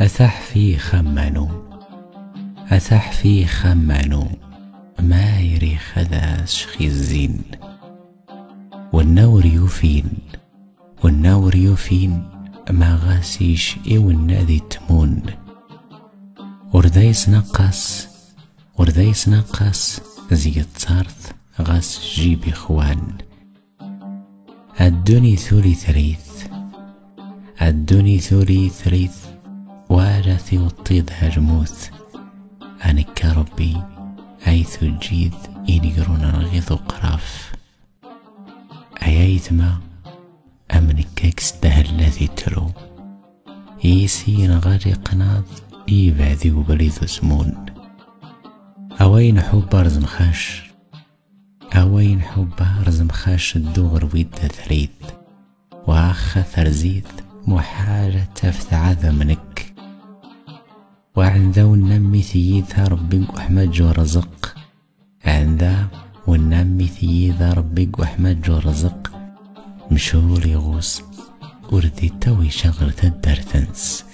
أثح في خمنو أثح في خمنو ما يري خذاش خزين والنور يفين والنور يفين ما غاسيش إيو النادي تمون وردايس نقص. وردايس نقص. زي تارث غاس جيب إخوان. الدني ثولي ثريث الدني ثولي ثريث وارثي وطيد هرموث أنك ربي أيث الجيد إنيرون رغيث قراف. أيايثما أمنك اكستهل الذي ترو إيسي نغاري قناض إيبادي وبريد سمون. أوين حب أرزم خاش؟ أوين حب أرزم خاش الدور ويد ثريد وأخ ثرزيد محالة تفتع منك وعن ذا ونمي ثييثا ربك وحمد جو رزق. عن ذا ونمي ثييثا ربك وحمد جو رزق. مشول يغوص. وردي توي شغل تدر تنس